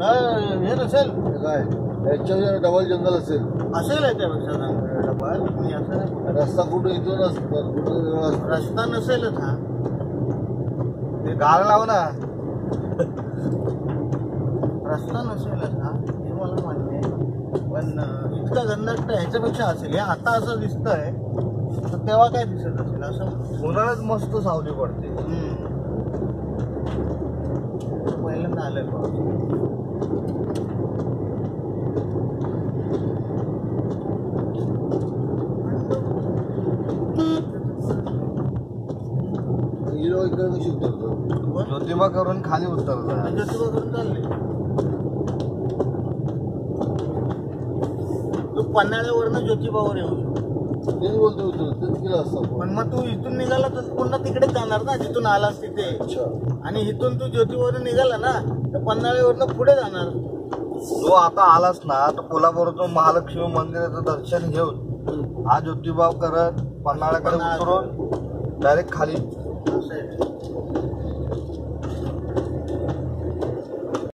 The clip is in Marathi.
हे नसेल. काय? याच्या डबल जंगल असेल. असेल याच्यापेक्षा डबल? मी असं नाही बोलत. रस्ता कुठं इथून असतो कुठं वेगळा असतो रस्ता नसेलच हा. ते गाळ लाव ना. रस्ता नसेलच हा. हे मला मान्य आहे. पण अं, इतका गंधट ह्याच्यापेक्षा असेल. हे आता असं दिसतंय. तर तेव्हा काय दिसत असेल असं उन्हाळ्यात मस्त सावली पडते. हम्म. पहिल्यांदा आलं इकडे कशी उतरतो? ज्योतिबा करून खाली उतरतात ज्योतिबा करून चालले. तू पन्हाळ्यावरनं ज्योतिबावर येऊ. तेच बोलतो उतरतो केलं पण मग तू इथून निघाला तर पुन्हा तिकडेच जाणार ना जिथून आलास तिथे. आणि इथून तू ज्योतिबावरून निघाला ना तर पन्हाळ्यावरनं पुढे जाणार. तू आता आलास ना तर कोल्हापूरचं महालक्ष्मी मंदिराचं दर्शन घेऊन हा ज्योतिबा करत पन्हाळ्याकडे उतरून डायरेक्ट खाली.